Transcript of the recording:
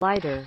lighter.